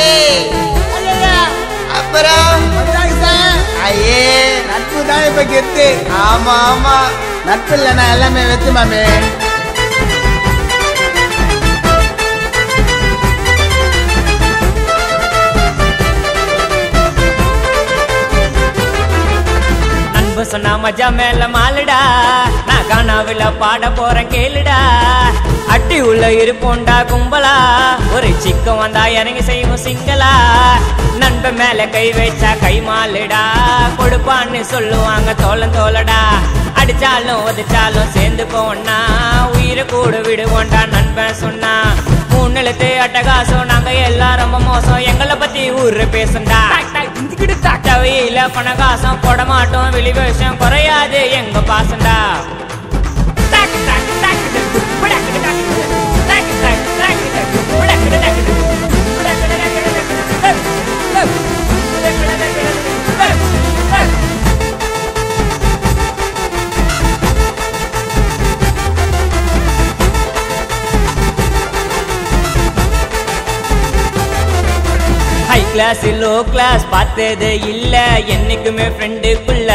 ஏய், அப்புறம் ஐயே நட்பு தான் இப்ப கெத்து. ஆமா ஆமா. நட்பு இல்லைன்னா எல்லாமே வெத்து மாமே. அன்பு சொன்னா மஜா மேல மாலுடா. நான் காணாவில பாட போறேன் கேளுடா. உள்ள இருப்போண்டா கும்பலா? ஒரு சிக்கம் வந்தா இறங்கி செய்வோம் சிங்களா? நண்பன் மேல கை வச்சா கை மாலுடா? கொடுப்பான்னு சொல்லுவாங்க தோளம் தோலடா அடிச்சாலும் உதைச்சாலும் சேர்ந்து போனா. உயிரை கூட விடுவோண்டா நண்பன் சொன்னா. மூணுலத்து அட்டகாசம் நாங்க எல்லாம் ரொம்ப மோசம். எங்களை பத்தி ஊரு பேசுண்டா. தவையில பணகாசம் போட மாட்டோம். வெளி வேஷம் குறையாது. எங்க பாசண்டா? கிளாஸ் லோ கிளாஸ் பார்த்தது இல்ல. என்னைக்குமே ஃப்ரெண்டுக்குள்ள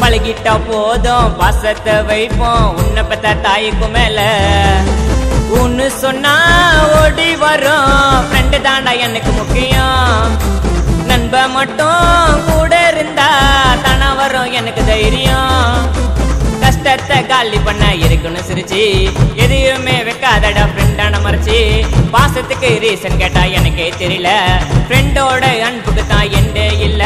பழகிட்டா போதும் பாசத்தை வைப்போம் உன்னை பார்த்தா தாய்க்கு மேல. ஒன்னு சொன்னா ஓடி வரும். ஃப்ரெண்டு தாண்டா எனக்கு முக்கியம். நண்ப மட்டும் கூட இருந்தா தானா வரும் எனக்கு தைரியம். சித்தத்தை காலி பண்ண இருக்குன்னு சிரிச்சு. எதையுமே வைக்காதடா ஃப்ரெண்டான மறைச்சு. பாசத்துக்கு ரீசன் கேட்டா எனக்கே தெரியல. ஃப்ரெண்டோட அன்புக்கு தான் எண்டே இல்ல.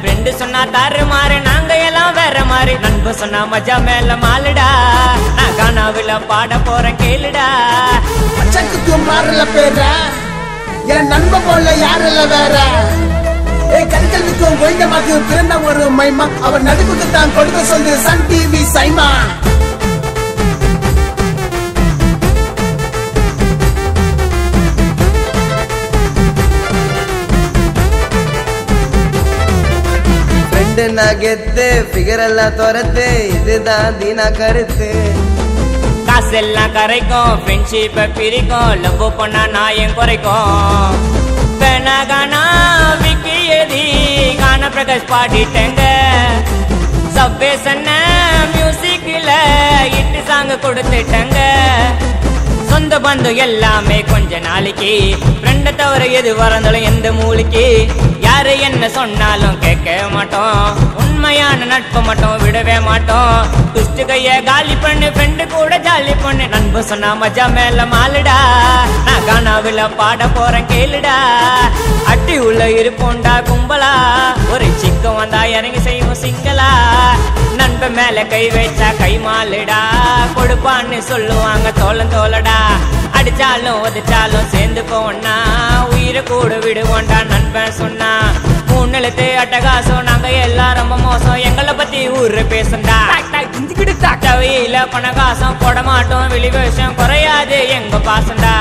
ஃப்ரெண்டு சொன்னா தாறு மாறு நாங்க எல்லாம் வேற மாதிரி நண்பு சொன்னா மஜா மேல மாலுடா. நான் கானாவில பாட போறேன் கேளுடா. பச்சைக்கு மாறல பேர. என் நண்பன் போல யாரில் வேற? கண்களுக்கும் கோயந்தமாக்கு பிறந்த ஒரு மைமா. அவர் நடிப்புக்கு தான் கொடுக்க சொல்லு சன் டிவி சைமா. ஃப்ரெண்டு நான் கெத்து ஃபிகர் எல்லாம் துரத்து இதுதான் தீனா கருத்து. காசெல்லாம் கரைக்கும் ஃப்ரெண்ட்ஷிப்பை பிரிக்கும் லவ் பண்ணா நாயம் குறைக்கும். பெனகனா கானா எதி கான பிரகாஷ் பாடிட்டேங்க. சப்வே சன்ன மியூசிக்ல இட்டு சாங் கொடுத்துட்டேங்க. சொந்த பந்தம் எல்லாமே கொஞ்ச நாளைக்கு. ஃப்ரெண்டை தவிர எது வரந்தாலும் எந்த மூலிக்கு. யாரு என்ன சொன்னாலும் கேட்க மாட்டோம். உண்மையான நட்பை மட்டும் விடவே மாட்டோம். குஷ்டு கைய காலி பண்ணு ஃப்ரெண்டு பண்ணு சொன்னா மஜா மேல மாலுடா. நான் காணாவில பாட போறேன் கேளுடா. அட்டி உள்ள இருப்போண்டா கும்பலா. ஒரு சிக்கம் வந்தா இறங்கி செய்வோம் சிங்களா. நண்பன் மேல கை வச்சா கை மாலுடா. கொடுப்பான்னு சொல்லுவாங்க தோலம் தோலடா அடிச்சாலும் உதைச்சாலும் சேர்ந்து போனா. உயிரை கூட விடுவோண்டா நண்பன் சொன்னா. மூணுலத்து அட்டகாசம் நாங்க எல்லாம் ரொம்ப மோசம். எங்களை பத்தி ஊரு பேசுண்டா. பண பணகாசம் போட மாட்டோம் வெளி வேஷம் குறையாது. எங்க பாசண்டா